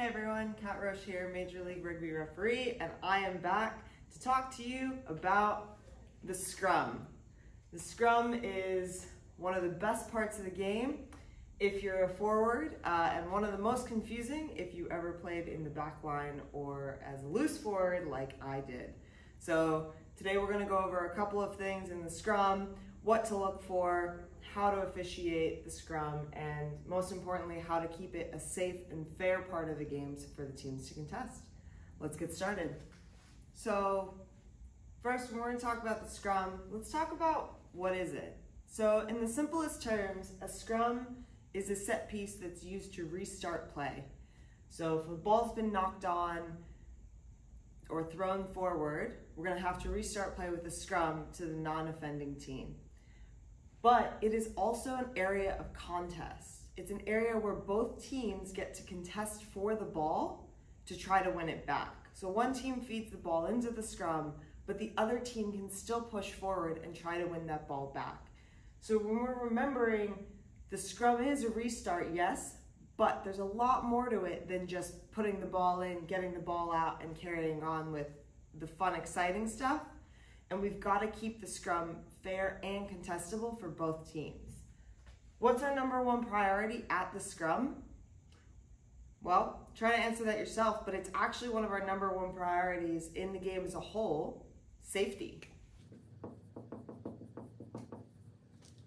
Hey everyone, Kat Roche here, Major League Rugby referee, and I am back to talk to you about the scrum. The scrum is one of the best parts of the game if you're a forward, uh, and one of the most confusing if you ever played in the back line or as a loose forward like I did. So today we're going to go over a couple of things in the scrum, what to look for, how to officiate the scrum, and most importantly, how to keep it a safe and fair part of the games for the teams to contest. Let's get started. So first, we're going to talk about the scrum. Let's talk about what is it. So in the simplest terms, a scrum is a set piece that's used to restart play. So if a ball's been knocked on or thrown forward, we're going to have to restart play with a scrum to the non-offending team. But it is also an area of contest. It's an area where both teams get to contest for the ball to try to win it back. So one team feeds the ball into the scrum, but the other team can still push forward and try to win that ball back. So when we're remembering the scrum is a restart, yes, but there's a lot more to it than just putting the ball in, getting the ball out, and carrying on with the fun, exciting stuff. And we've got to keep the scrum fair and contestable for both teams. What's our number one priority at the scrum? Well, try to answer that yourself, but it's actually one of our number one priorities in the game as a whole, safety.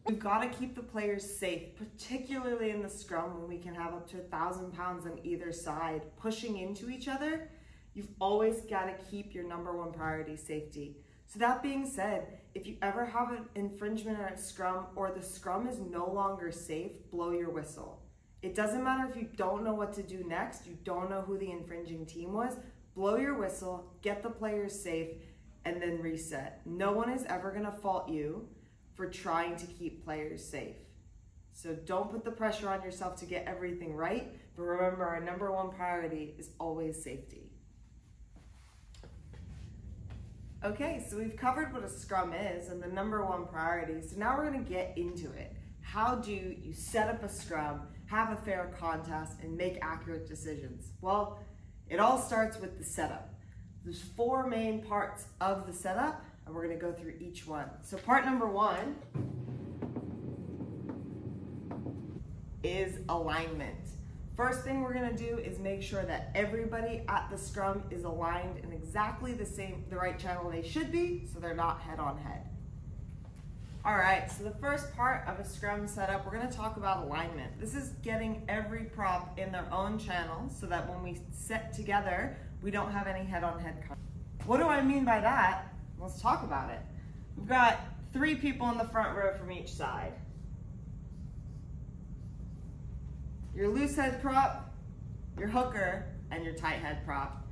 We've got to keep the players safe, particularly in the scrum when we can have up to a thousand pounds on either side pushing into each other. You've always got to keep your number one priority safety. So that being said, if you ever have an infringement or a scrum or the scrum is no longer safe, blow your whistle. It doesn't matter if you don't know what to do next, you don't know who the infringing team was, blow your whistle, get the players safe, and then reset. No one is ever gonna fault you for trying to keep players safe. So don't put the pressure on yourself to get everything right, but remember our number one priority is always safety. Okay, so we've covered what a scrum is and the number one priority. So now we're gonna get into it. How do you set up a scrum, have a fair contest, and make accurate decisions? Well, it all starts with the setup. There's four main parts of the setup, and we're gonna go through each one. So part number one is alignment. First thing we're gonna do is make sure that everybody at the scrum is aligned in exactly the same, the right channel they should be, so they're not head on head. All right, so the first part of a scrum setup, we're gonna talk about alignment. This is getting every prop in their own channel so that when we set together, we don't have any head on head. What do I mean by that? Let's talk about it. We've got three people in the front row from each side. Your loose head prop, your hooker, and your tight head prop.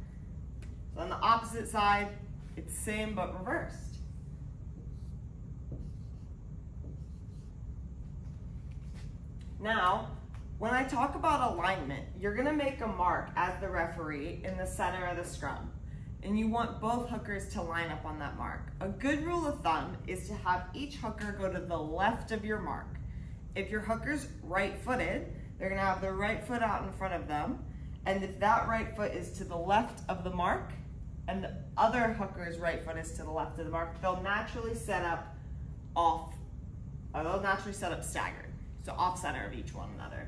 So on the opposite side, it's same but reversed. Now, when I talk about alignment, you're gonna make a mark as the referee in the center of the scrum. And you want both hookers to line up on that mark. A good rule of thumb is to have each hooker go to the left of your mark. If your hooker's right-footed, they're gonna have their right foot out in front of them. And if that right foot is to the left of the mark and the other hooker's right foot is to the left of the mark, they'll naturally set up off, they'll naturally set up staggered. So off center of each one another.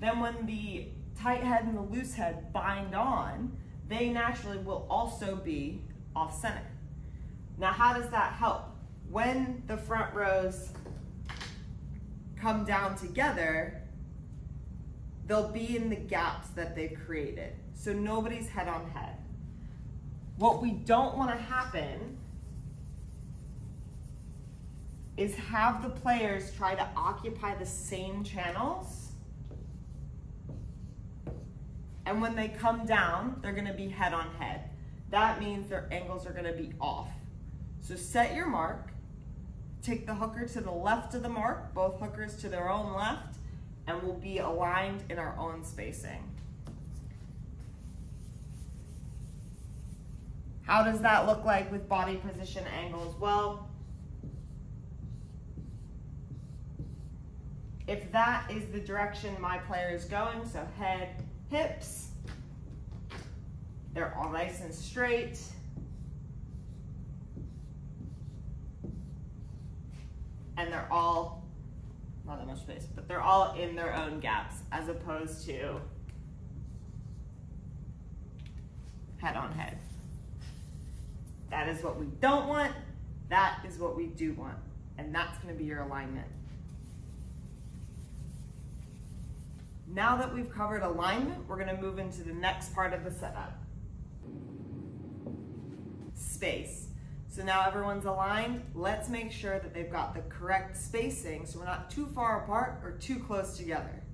Then when the tight head and the loose head bind on, they naturally will also be off center. Now how does that help? When the front rows come down together, they'll be in the gaps that they've created. So nobody's head on head. What we don't want to happen is have the players try to occupy the same channels. And when they come down, they're going to be head on head. That means their angles are going to be off. So set your mark. Take the hooker to the left of the mark, both hookers to their own left, and we'll be aligned in our own spacing. How does that look like with body position angles? Well, if that is the direction my player is going, so head, hips, They're all nice and straight. And they're all, not that much space, but they're all in their own gaps as opposed to head on head. That is what we don't want. That is what we do want. And that's gonna be your alignment. Now that we've covered alignment, we're gonna move into the next part of the setup. Space. So now everyone's aligned. Let's make sure that they've got the correct spacing so we're not too far apart or too close together.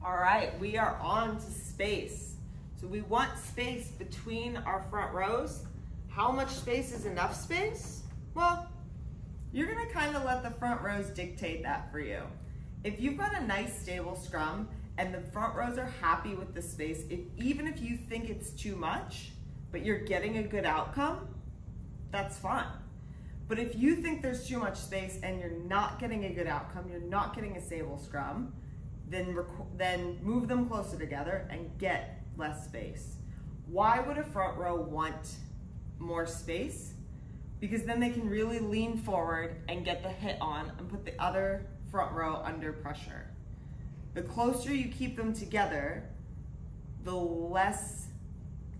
All right, we are on to space. So we want space between our front rows. How much space is enough space? Well, you're gonna kind of let the front rows dictate that for you. If you've got a nice stable scrum and the front rows are happy with the space, if, even if you think it's too much, but you're getting a good outcome, that's fine. But if you think there's too much space and you're not getting a good outcome, you're not getting a stable scrum, then, then move them closer together and get less space. Why would a front row want more space? Because then they can really lean forward and get the hit on and put the other front row under pressure. The closer you keep them together, the less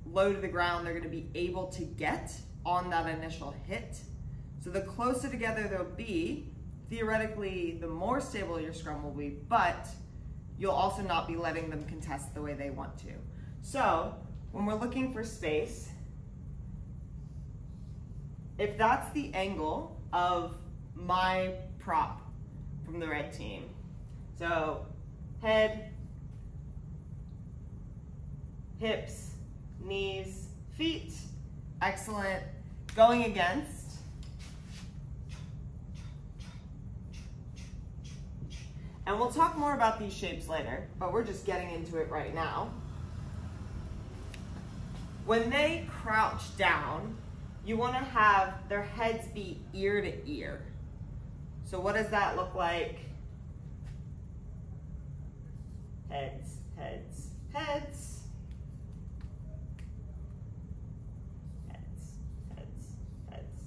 low to the ground they're gonna be able to get on that initial hit. So the closer together they'll be, theoretically, the more stable your scrum will be, but you'll also not be letting them contest the way they want to. So when we're looking for space, if that's the angle of my prop from the red team, so head, hips, knees, feet. Excellent. Going against. And we'll talk more about these shapes later, but we're just getting into it right now. When they crouch down, you wanna have their heads be ear to ear. So what does that look like? heads, heads, heads. Heads, heads, heads.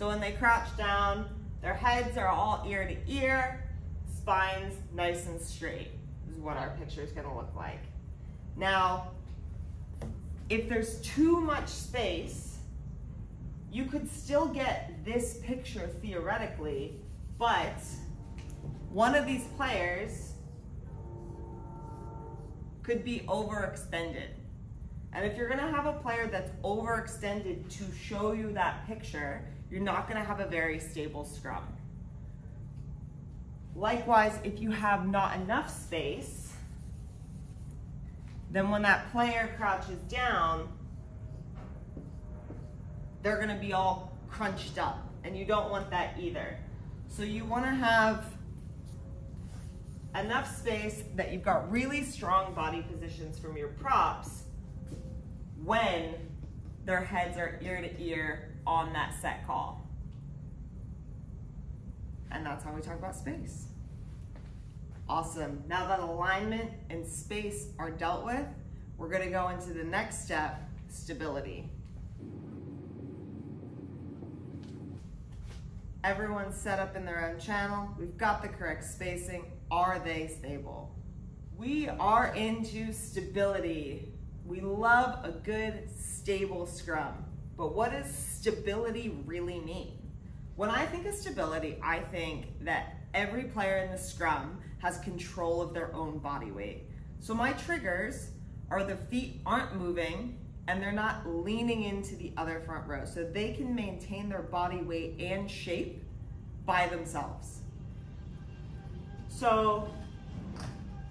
So when they crouch down, their heads are all ear to ear, spines nice and straight. This is what our picture is gonna look like. Now, if there's too much space, you could still get this picture theoretically, but one of these players could be overextended. And if you're gonna have a player that's overextended to show you that picture, you're not gonna have a very stable scrum. Likewise, if you have not enough space, then when that player crouches down, they're gonna be all crunched up and you don't want that either. So you wanna have enough space that you've got really strong body positions from your props when their heads are ear to ear on that set call. And that's how we talk about space. Awesome. Now that alignment and space are dealt with, we're gonna go into the next step, stability. Everyone's set up in their own channel. We've got the correct spacing. Are they stable? We are into stability. We love a good, stable scrum. But what does stability really mean? When I think of stability, I think that every player in the scrum has control of their own body weight. So my triggers are the feet aren't moving and they're not leaning into the other front row. So they can maintain their body weight and shape by themselves. So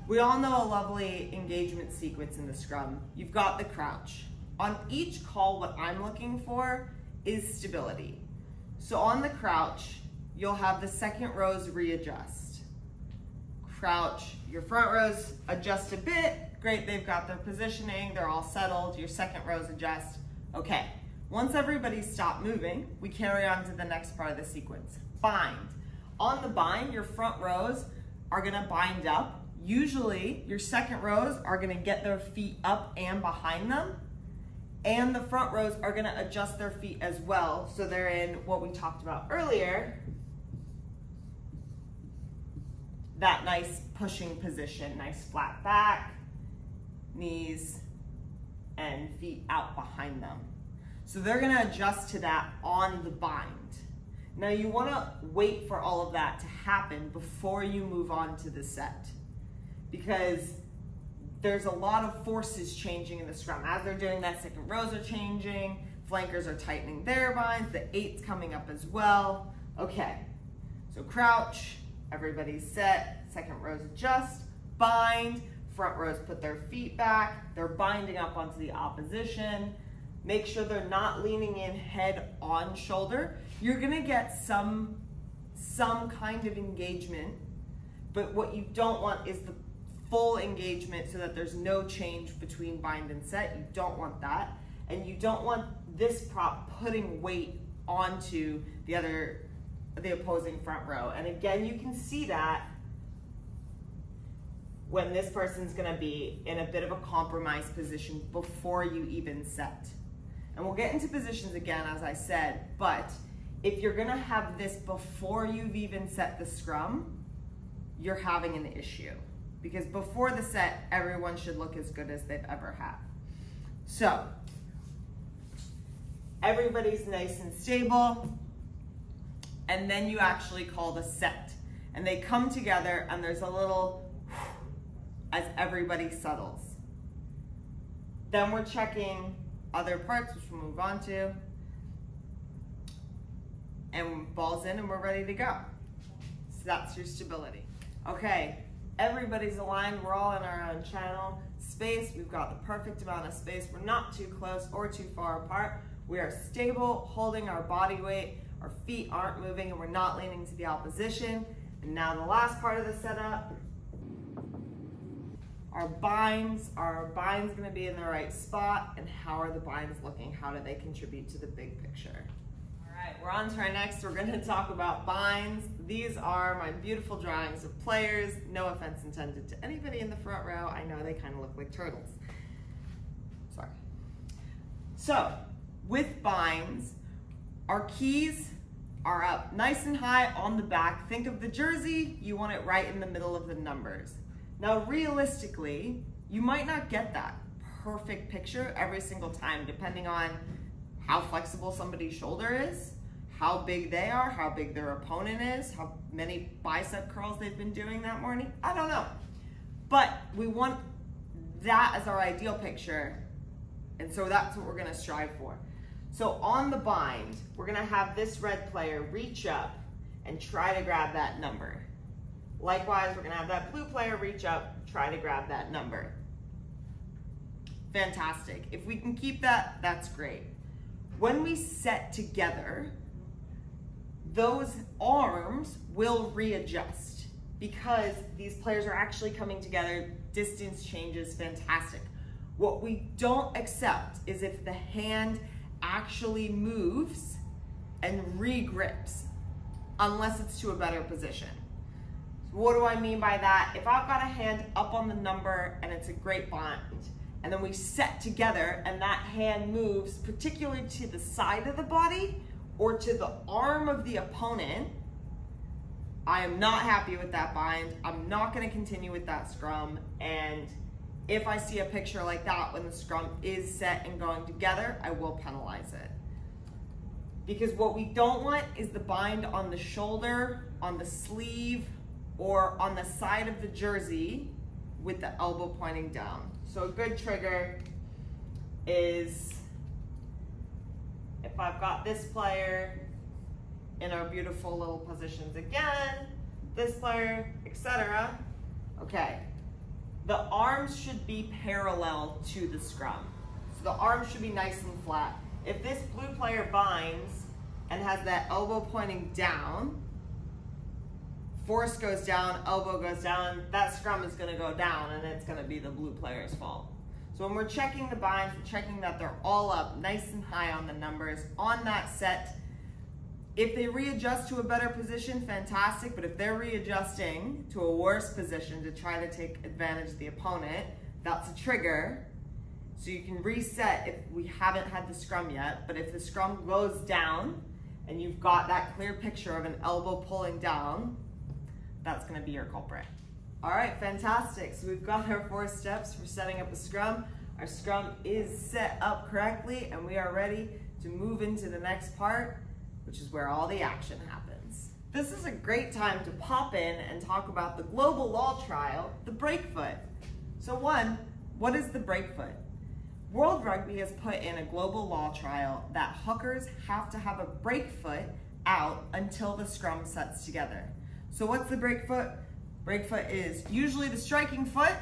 we all know a lovely engagement sequence in the scrum. You've got the crouch. On each call, what I'm looking for is stability. So on the crouch, you'll have the second rows readjust. Crouch, your front rows adjust a bit, Great, they've got their positioning, they're all settled, your second rows adjust. Okay, once everybody's stopped moving, we carry on to the next part of the sequence, bind. on the bind, your front rows are gonna bind up. Usually your second rows are gonna get their feet up and behind them. And the front rows are gonna adjust their feet as well. So they're in what we talked about earlier, that nice pushing position, nice flat back, knees, and feet out behind them. So they're gonna adjust to that on the bind. Now you wanna wait for all of that to happen before you move on to the set because there's a lot of forces changing in the scrum. As they're doing that, second rows are changing, flankers are tightening their binds, the eight's coming up as well. Okay, so crouch, everybody's set, second rows adjust, bind, front rows put their feet back, they're binding up onto the opposition, Make sure they're not leaning in head on shoulder. You're gonna get some, some kind of engagement, but what you don't want is the full engagement so that there's no change between bind and set. You don't want that. And you don't want this prop putting weight onto the other, the opposing front row. And again, you can see that when this person's gonna be in a bit of a compromised position before you even set. And we'll get into positions again, as I said, but if you're gonna have this before you've even set the scrum, you're having an issue. Because before the set, everyone should look as good as they've ever had. So, everybody's nice and stable, and then you actually call the set. And they come together and there's a little as everybody settles. Then we're checking other parts, which we'll move on to. And ball's in and we're ready to go. So that's your stability. Okay, everybody's aligned. We're all in our own channel. Space, we've got the perfect amount of space. We're not too close or too far apart. We are stable, holding our body weight. Our feet aren't moving and we're not leaning to the opposition. And now the last part of the setup, our binds, are our binds gonna be in the right spot? And how are the binds looking? How do they contribute to the big picture? Right, we're on to our next. We're gonna talk about binds. These are my beautiful drawings of players. No offense intended to anybody in the front row. I know they kind of look like turtles. Sorry. So, with binds, our keys are up nice and high on the back. Think of the jersey, you want it right in the middle of the numbers. Now, realistically, you might not get that perfect picture every single time, depending on how flexible somebody's shoulder is, how big they are, how big their opponent is, how many bicep curls they've been doing that morning. I don't know. But we want that as our ideal picture. And so that's what we're gonna strive for. So on the bind, we're gonna have this red player reach up and try to grab that number. Likewise, we're gonna have that blue player reach up, try to grab that number. Fantastic. If we can keep that, that's great. When we set together, those arms will readjust because these players are actually coming together, distance changes, fantastic. What we don't accept is if the hand actually moves and regrips, unless it's to a better position. What do I mean by that? If I've got a hand up on the number and it's a great bind, and then we set together and that hand moves particularly to the side of the body or to the arm of the opponent, I am not happy with that bind. I'm not gonna continue with that scrum. And if I see a picture like that when the scrum is set and going together, I will penalize it. Because what we don't want is the bind on the shoulder, on the sleeve, or on the side of the jersey with the elbow pointing down. So a good trigger is if I've got this player in our beautiful little positions again, this player, etc. Okay, the arms should be parallel to the scrum. So the arms should be nice and flat. If this blue player binds and has that elbow pointing down, force goes down, elbow goes down, that scrum is gonna go down and it's gonna be the blue player's fault. So when we're checking the binds, we're checking that they're all up nice and high on the numbers on that set. If they readjust to a better position, fantastic, but if they're readjusting to a worse position to try to take advantage of the opponent, that's a trigger. So you can reset if we haven't had the scrum yet, but if the scrum goes down and you've got that clear picture of an elbow pulling down, that's gonna be your culprit. All right, fantastic. So we've got our four steps for setting up a scrum. Our scrum is set up correctly and we are ready to move into the next part, which is where all the action happens. This is a great time to pop in and talk about the global law trial, the breakfoot. So one, what is the breakfoot? World Rugby has put in a global law trial that hookers have to have a breakfoot out until the scrum sets together. So what's the break foot? Break foot is usually the striking foot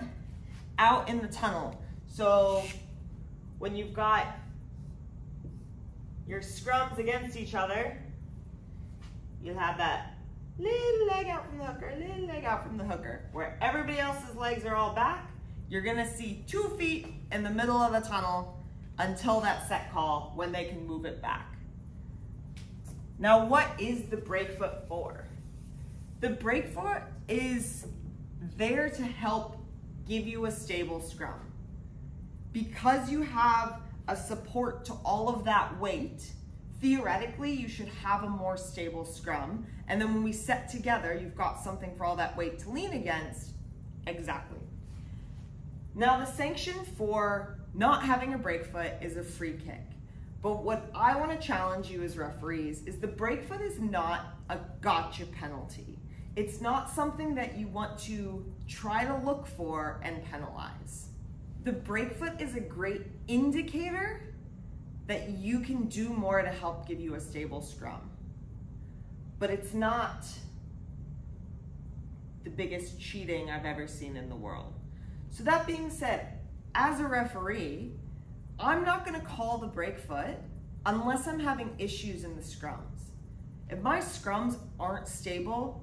out in the tunnel. So when you've got your scrums against each other, you'll have that little leg out from the hooker, little leg out from the hooker. Where everybody else's legs are all back, you're gonna see two feet in the middle of the tunnel until that set call when they can move it back. Now, what is the break foot for? The break foot is there to help give you a stable scrum. Because you have a support to all of that weight, theoretically, you should have a more stable scrum. And then when we set together, you've got something for all that weight to lean against. Exactly. Now, the sanction for not having a break foot is a free kick. But what I want to challenge you as referees is the break foot is not a gotcha penalty. It's not something that you want to try to look for and penalize. The breakfoot is a great indicator that you can do more to help give you a stable scrum. But it's not the biggest cheating I've ever seen in the world. So that being said, as a referee, I'm not gonna call the breakfoot unless I'm having issues in the scrums. If my scrums aren't stable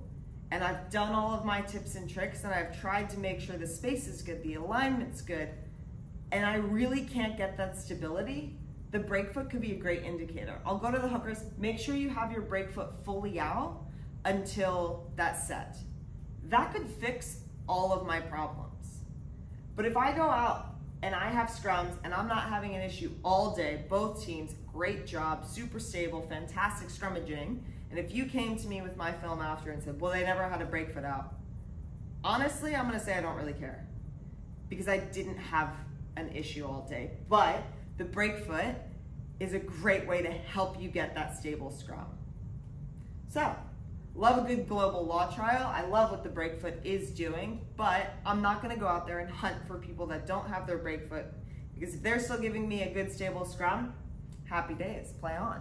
and I've done all of my tips and tricks and I've tried to make sure the space is good, the alignment's good, and I really can't get that stability, the break breakfoot could be a great indicator. I'll go to the hookers, make sure you have your break breakfoot fully out until that's set. That could fix all of my problems. But if I go out and I have scrums and I'm not having an issue all day, both teams, great job, super stable, fantastic scrummaging, and if you came to me with my film after and said, well, they never had a breakfoot out, honestly, I'm gonna say I don't really care because I didn't have an issue all day. But the break foot is a great way to help you get that stable scrum. So, love a good global law trial. I love what the break foot is doing, but I'm not gonna go out there and hunt for people that don't have their break foot because if they're still giving me a good stable scrum, happy days, play on.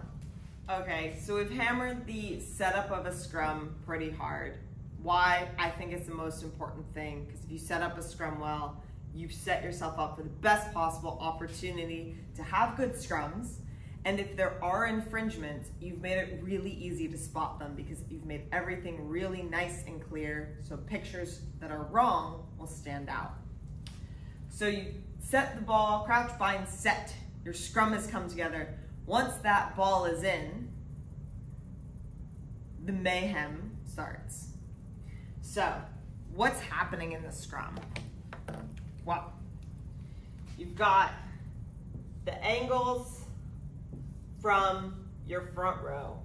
Okay, so we've hammered the setup of a scrum pretty hard. Why? I think it's the most important thing because if you set up a scrum well, you've set yourself up for the best possible opportunity to have good scrums. And if there are infringements, you've made it really easy to spot them because you've made everything really nice and clear so pictures that are wrong will stand out. So you set the ball, crouch, bind, set. Your scrum has come together. Once that ball is in, the mayhem starts. So, what's happening in the scrum? Well, you've got the angles from your front row.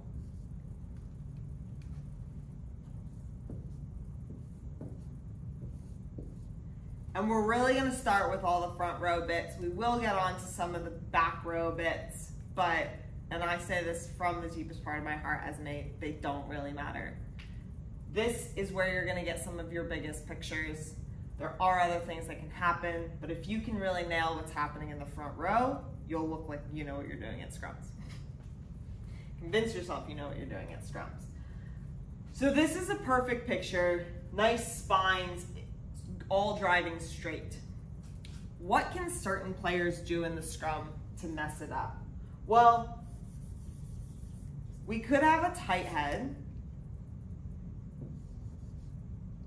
And we're really gonna start with all the front row bits. We will get on to some of the back row bits but, and I say this from the deepest part of my heart as an eight, they don't really matter. This is where you're gonna get some of your biggest pictures. There are other things that can happen, but if you can really nail what's happening in the front row, you'll look like you know what you're doing at scrums. Convince yourself you know what you're doing at scrums. So this is a perfect picture, nice spines, all driving straight. What can certain players do in the scrum to mess it up? Well, we could have a tight head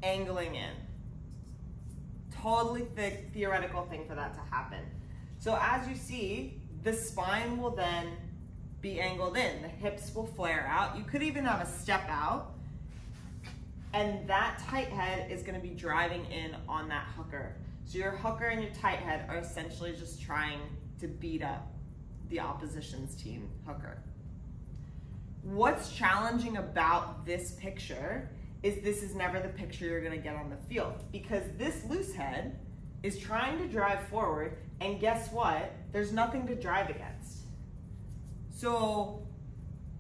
angling in. Totally the theoretical thing for that to happen. So as you see, the spine will then be angled in. The hips will flare out. You could even have a step out. And that tight head is gonna be driving in on that hooker. So your hooker and your tight head are essentially just trying to beat up the opposition's team hooker. What's challenging about this picture is this is never the picture you're gonna get on the field because this loose head is trying to drive forward and guess what? There's nothing to drive against. So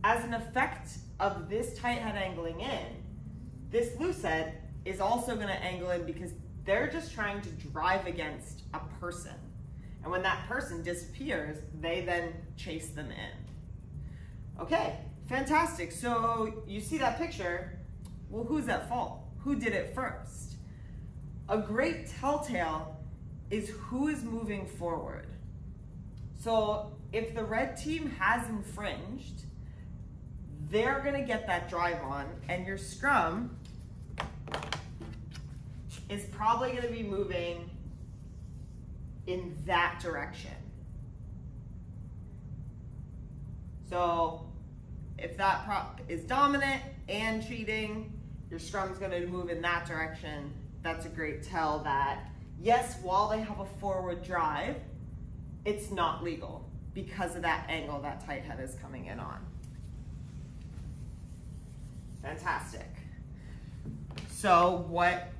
as an effect of this tight head angling in, this loose head is also gonna angle in because they're just trying to drive against a person. And when that person disappears, they then chase them in. Okay, fantastic. So you see that picture, well, who's at fault? Who did it first? A great telltale is who is moving forward. So if the red team has infringed, they're gonna get that drive on and your scrum is probably gonna be moving in that direction. So if that prop is dominant and cheating, your scrum's gonna move in that direction. That's a great tell that yes, while they have a forward drive, it's not legal because of that angle that tight head is coming in on. Fantastic. So what,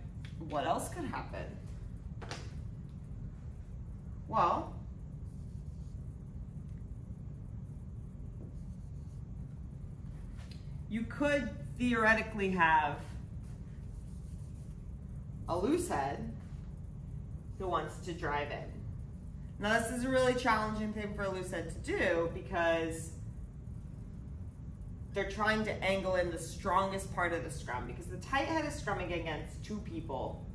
what else could happen? Well, you could theoretically have a loose head who wants to drive in. Now this is a really challenging thing for a loose head to do because they're trying to angle in the strongest part of the scrum because the tight head is scrumming against two people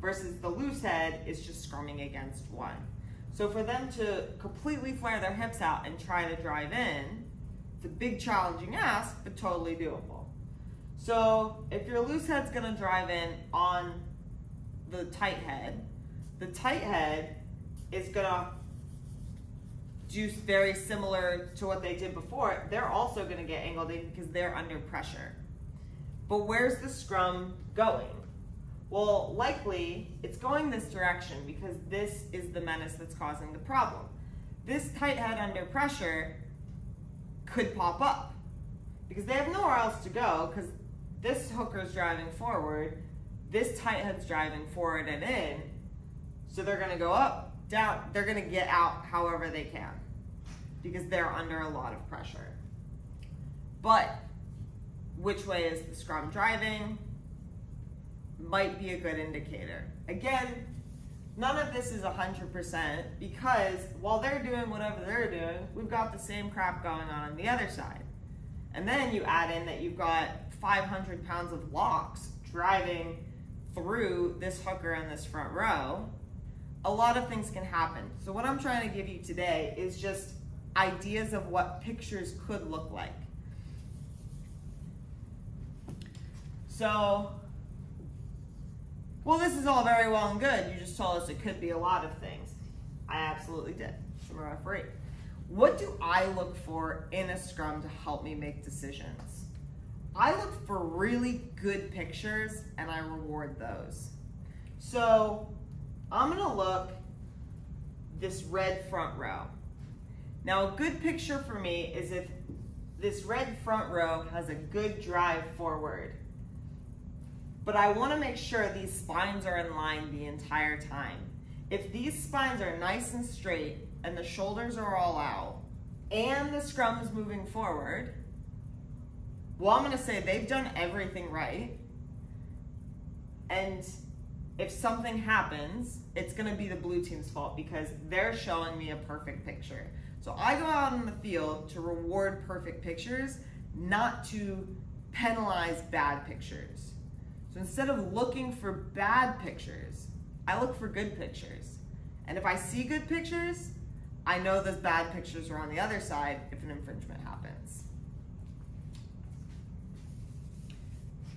versus the loose head is just scrumming against one. So for them to completely flare their hips out and try to drive in, it's a big challenging ask, but totally doable. So if your loose head's gonna drive in on the tight head, the tight head is gonna do very similar to what they did before. They're also gonna get angled in because they're under pressure. But where's the scrum going? Well, likely it's going this direction because this is the menace that's causing the problem. This tight head under pressure could pop up because they have nowhere else to go because this hooker's driving forward, this tight head's driving forward and in, so they're gonna go up, down, they're gonna get out however they can because they're under a lot of pressure. But which way is the scrum driving? Might be a good indicator. Again, none of this is 100% because while they're doing whatever they're doing, we've got the same crap going on on the other side. And then you add in that you've got 500 pounds of locks driving through this hooker in this front row, a lot of things can happen. So what I'm trying to give you today is just ideas of what pictures could look like. So, well, this is all very well and good. You just told us it could be a lot of things. I absolutely did. I'm a referee. What do I look for in a scrum to help me make decisions? I look for really good pictures and I reward those. So I'm gonna look this red front row. Now a good picture for me is if this red front row has a good drive forward. But I wanna make sure these spines are in line the entire time. If these spines are nice and straight and the shoulders are all out and the scrum is moving forward, well, I'm gonna say they've done everything right. And if something happens, it's gonna be the blue team's fault because they're showing me a perfect picture. So I go out in the field to reward perfect pictures, not to penalize bad pictures. So instead of looking for bad pictures, I look for good pictures. And if I see good pictures, I know those bad pictures are on the other side if an infringement happens.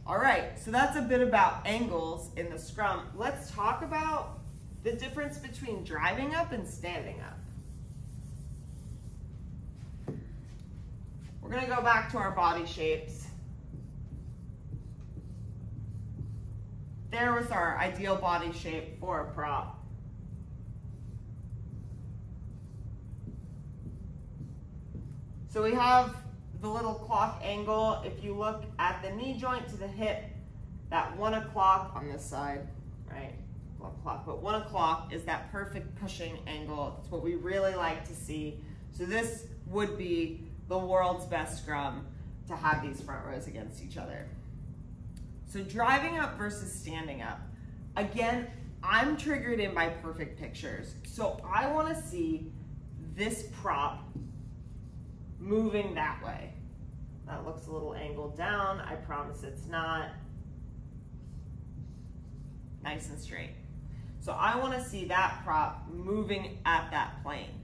All right, so that's a bit about angles in the scrum. Let's talk about the difference between driving up and standing up. We're gonna go back to our body shapes. There was our ideal body shape for a prop. So we have the little clock angle. If you look at the knee joint to the hip, that one o'clock on this side, right? One o'clock, but one o'clock is that perfect pushing angle. It's what we really like to see. So this would be the world's best scrum to have these front rows against each other. So driving up versus standing up. Again, I'm triggered in by perfect pictures. So I wanna see this prop moving that way. That looks a little angled down. I promise it's not. Nice and straight. So I wanna see that prop moving at that plane,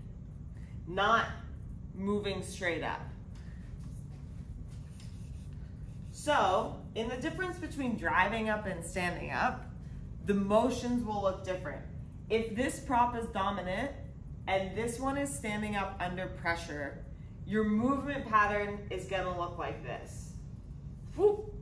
not moving straight up. So, in the difference between driving up and standing up, the motions will look different. If this prop is dominant and this one is standing up under pressure, your movement pattern is gonna look like this. Whoop.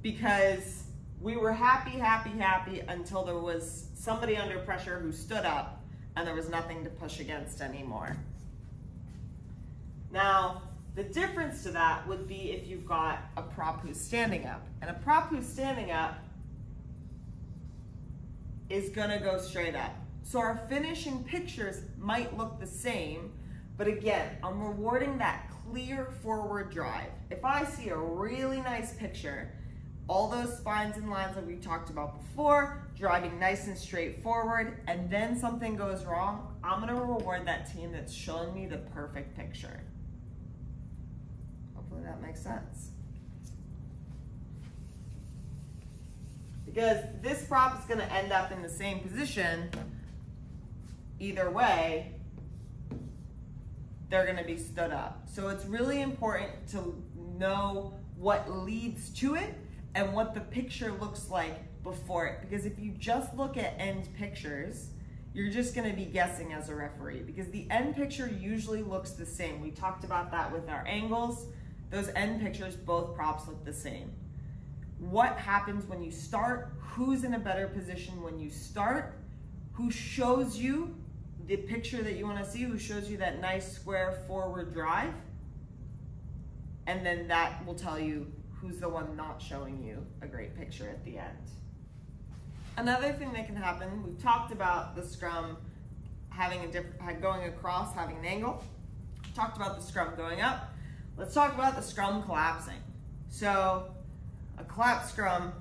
Because we were happy, happy, happy until there was somebody under pressure who stood up and there was nothing to push against anymore. Now, the difference to that would be if you've got a prop who's standing up. And a prop who's standing up is gonna go straight up. So our finishing pictures might look the same, but again, I'm rewarding that clear forward drive. If I see a really nice picture, all those spines and lines that we talked about before, driving nice and straight forward, and then something goes wrong, I'm gonna reward that team that's showing me the perfect picture. That makes sense. Because this prop is gonna end up in the same position either way, they're gonna be stood up. So it's really important to know what leads to it and what the picture looks like before it. Because if you just look at end pictures, you're just gonna be guessing as a referee because the end picture usually looks the same. We talked about that with our angles. Those end pictures, both props look the same. What happens when you start? Who's in a better position when you start? Who shows you the picture that you want to see, who shows you that nice square forward drive. And then that will tell you who's the one not showing you a great picture at the end. Another thing that can happen, we've talked about the scrum having a different, going across, having an angle. Talked about the scrum going up. Let's talk about the scrum collapsing. So a collapse scrum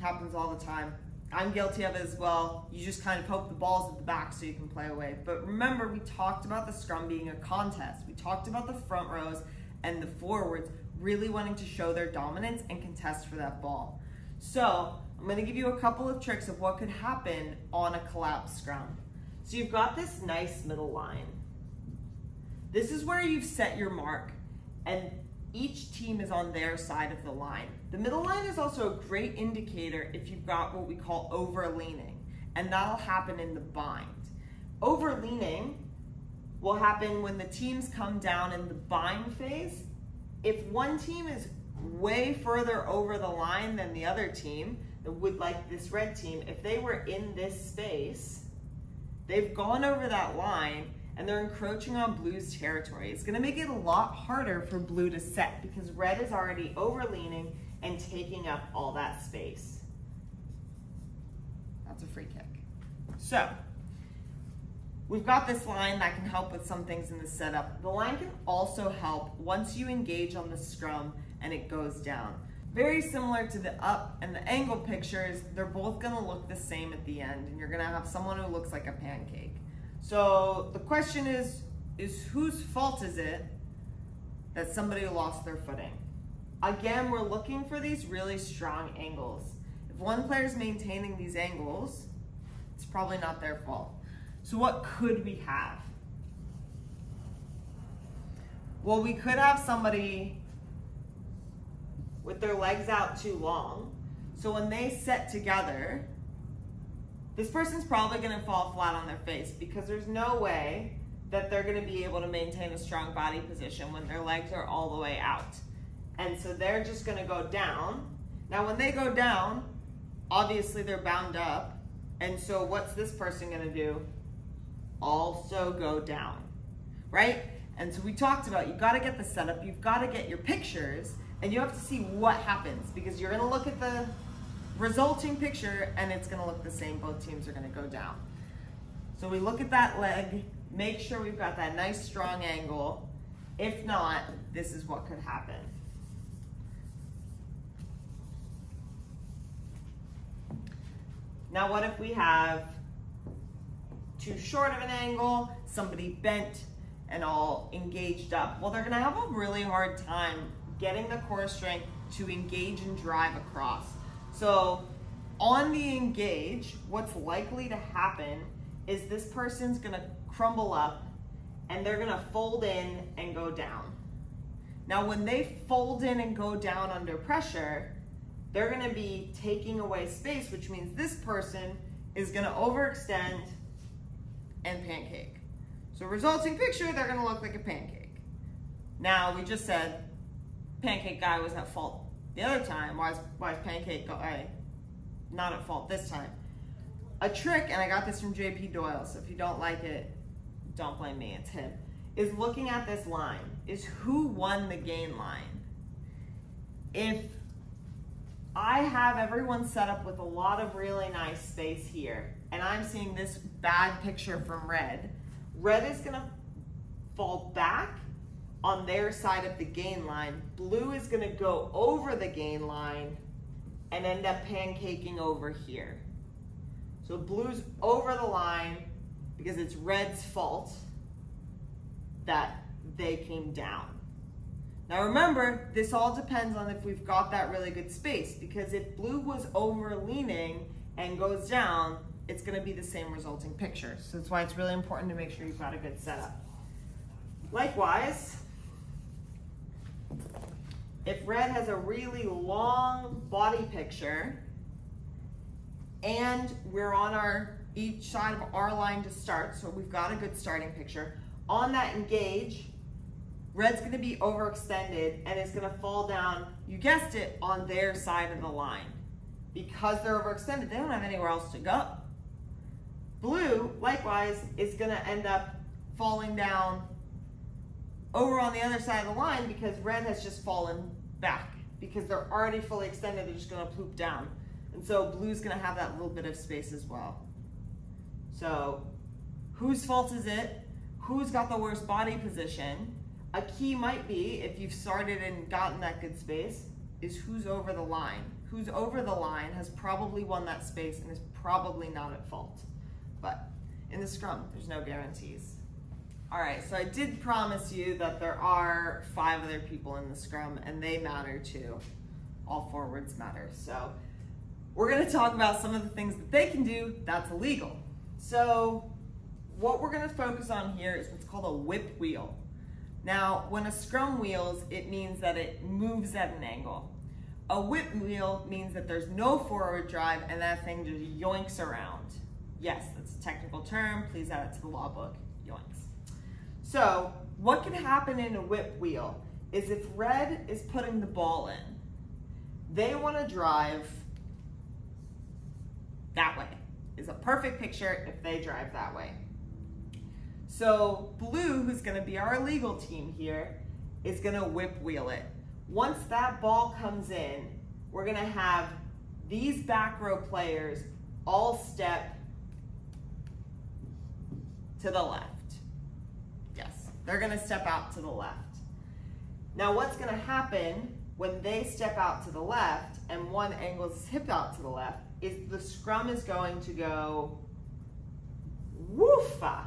happens all the time. I'm guilty of it as well. You just kind of poke the balls at the back so you can play away. But remember, we talked about the scrum being a contest. We talked about the front rows and the forwards really wanting to show their dominance and contest for that ball. So I'm gonna give you a couple of tricks of what could happen on a collapse scrum. So you've got this nice middle line. This is where you've set your mark and each team is on their side of the line. The middle line is also a great indicator if you've got what we call overleaning, and that'll happen in the bind. Overleaning will happen when the teams come down in the bind phase. If one team is way further over the line than the other team, would like this red team, if they were in this space, they've gone over that line and they're encroaching on blue's territory. It's gonna make it a lot harder for blue to set because red is already overleaning and taking up all that space. That's a free kick. So, we've got this line that can help with some things in the setup. The line can also help once you engage on the scrum and it goes down. Very similar to the up and the angle pictures, they're both gonna look the same at the end and you're gonna have someone who looks like a pancake. So the question is, is whose fault is it that somebody lost their footing? Again, we're looking for these really strong angles. If one player is maintaining these angles, it's probably not their fault. So what could we have? Well, we could have somebody with their legs out too long. So when they set together, this person's probably gonna fall flat on their face because there's no way that they're gonna be able to maintain a strong body position when their legs are all the way out. And so they're just gonna go down. Now when they go down, obviously they're bound up. And so what's this person gonna do? Also go down, right? And so we talked about you gotta get the setup, you've gotta get your pictures, and you have to see what happens because you're gonna look at the resulting picture and it's gonna look the same. Both teams are gonna go down. So we look at that leg, make sure we've got that nice strong angle. If not, this is what could happen. Now what if we have too short of an angle, somebody bent and all engaged up? Well, they're gonna have a really hard time getting the core strength to engage and drive across. So on the engage, what's likely to happen is this person's gonna crumble up and they're gonna fold in and go down. Now when they fold in and go down under pressure, they're gonna be taking away space, which means this person is gonna overextend and pancake. So resulting picture, they're gonna look like a pancake. Now we just said pancake guy was at fault the other time. Why is, why is pancake guy not at fault this time? A trick, and I got this from JP Doyle, so if you don't like it, don't blame me, it's him, is looking at this line, is who won the gain line. If I have everyone set up with a lot of really nice space here, and I'm seeing this bad picture from red. Red is gonna fall back on their side of the gain line. Blue is gonna go over the gain line and end up pancaking over here. So blue's over the line because it's red's fault that they came down. Now remember, this all depends on if we've got that really good space because if blue was over leaning and goes down, it's gonna be the same resulting picture. So that's why it's really important to make sure you've got a good setup. Likewise, if red has a really long body picture and we're on our each side of our line to start, so we've got a good starting picture, on that engage, Red's gonna be overextended and it's gonna fall down, you guessed it, on their side of the line. Because they're overextended, they don't have anywhere else to go. Blue, likewise, is gonna end up falling down over on the other side of the line because red has just fallen back. Because they're already fully extended, they're just gonna poop down. And so blue's gonna have that little bit of space as well. So whose fault is it? Who's got the worst body position? A key might be, if you've started and gotten that good space, is who's over the line. Who's over the line has probably won that space and is probably not at fault. But in the scrum, there's no guarantees. All right, so I did promise you that there are five other people in the scrum and they matter too. All forwards matter. So we're gonna talk about some of the things that they can do that's illegal. So what we're gonna focus on here is what's called a whip wheel. Now, when a scrum wheels, it means that it moves at an angle. A whip wheel means that there's no forward drive and that thing just yoinks around. Yes, that's a technical term. Please add it to the law book. Yoinks. So, what can happen in a whip wheel is if red is putting the ball in, they want to drive that way. Is a perfect picture if they drive that way. So blue, who's gonna be our legal team here, is gonna whip wheel it. Once that ball comes in, we're gonna have these back row players all step to the left. They're gonna step out to the left. Now what's gonna happen when they step out to the left and one angles his hip out to the left is the scrum is going to go woofa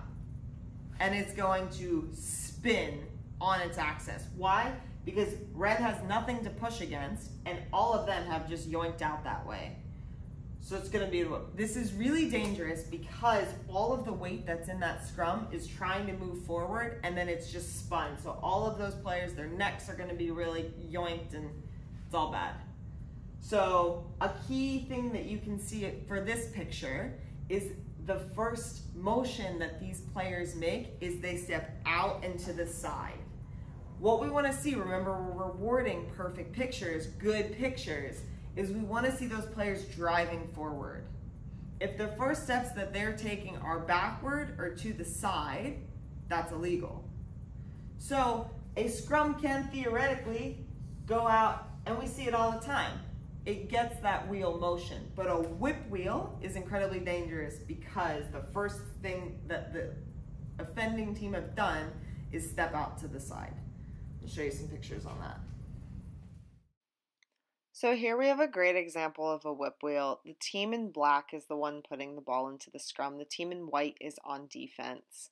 and it's going to spin on its axis. Why? Because red has nothing to push against and all of them have just yoinked out that way. So it's gonna be, this is really dangerous because all of the weight that's in that scrum is trying to move forward and then it's just spun. So all of those players, their necks are gonna be really yoinked and it's all bad. So a key thing that you can see for this picture is the first motion that these players make is they step out into the side. What we want to see, remember we're rewarding perfect pictures, good pictures, is we want to see those players driving forward. If the first steps that they're taking are backward or to the side, that's illegal. So a scrum can theoretically go out, and we see it all the time. It gets that wheel motion, but a whip wheel is incredibly dangerous because the first thing that the offending team have done is step out to the side. I'll show you some pictures on that. So here we have a great example of a whip wheel. The team in black is the one putting the ball into the scrum. The team in white is on defense.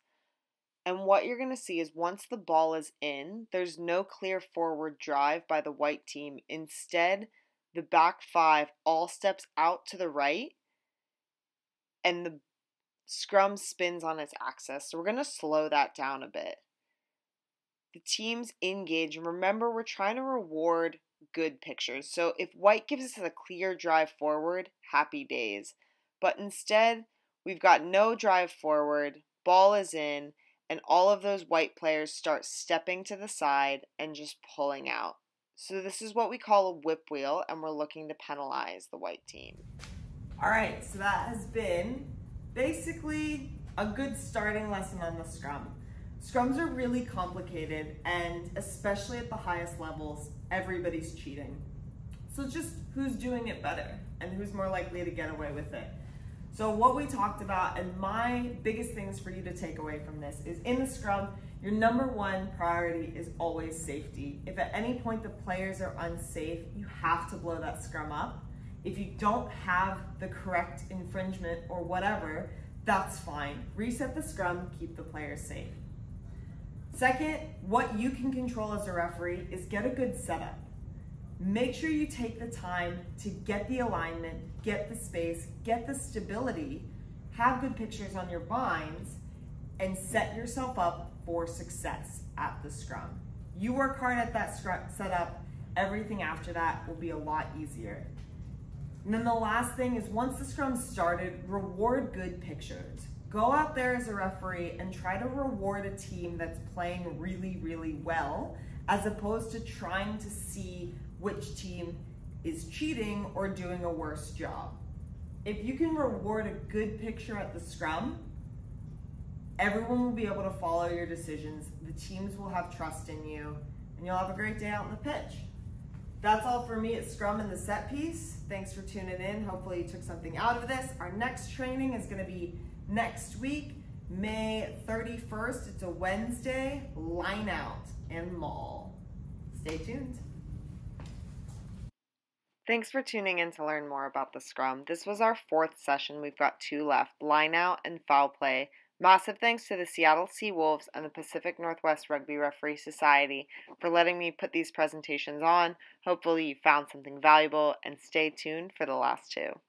And what you're going to see is once the ball is in, there's no clear forward drive by the white team. Instead, the back five all steps out to the right and the scrum spins on its axis. So we're going to slow that down a bit. The teams engage. Remember, we're trying to reward good pictures. So if white gives us a clear drive forward, happy days. But instead, we've got no drive forward, ball is in, and all of those white players start stepping to the side and just pulling out. So this is what we call a whip wheel, and we're looking to penalize the white team. All right, so that has been basically a good starting lesson on the scrum. Scrums are really complicated, and especially at the highest levels, everybody's cheating. So just who's doing it better and who's more likely to get away with it. So what we talked about and my biggest things for you to take away from this is in the scrum, your number one priority is always safety. If at any point the players are unsafe, you have to blow that scrum up. If you don't have the correct infringement or whatever, that's fine. Reset the scrum, keep the players safe. Second, what you can control as a referee is get a good setup. Make sure you take the time to get the alignment, get the space, get the stability, have good pictures on your binds, and set yourself up for success at the scrum. You work hard at that setup, everything after that will be a lot easier. And then the last thing is once the scrum started, reward good pictures. Go out there as a referee and try to reward a team that's playing really, really well, as opposed to trying to see which team is cheating or doing a worse job. If you can reward a good picture at the scrum, everyone will be able to follow your decisions, the teams will have trust in you, and you'll have a great day out on the pitch. That's all for me at Scrum and the set piece. Thanks for tuning in. Hopefully you took something out of this. Our next training is gonna be next week, May 31st. It's a Wednesday, line out and maul. Stay tuned. Thanks for tuning in to learn more about the scrum. This was our fourth session. We've got two left line out and foul play. Massive thanks to the Seattle Seawolves and the Pacific Northwest Rugby Referee Society for letting me put these presentations on. Hopefully, you found something valuable and stay tuned for the last two.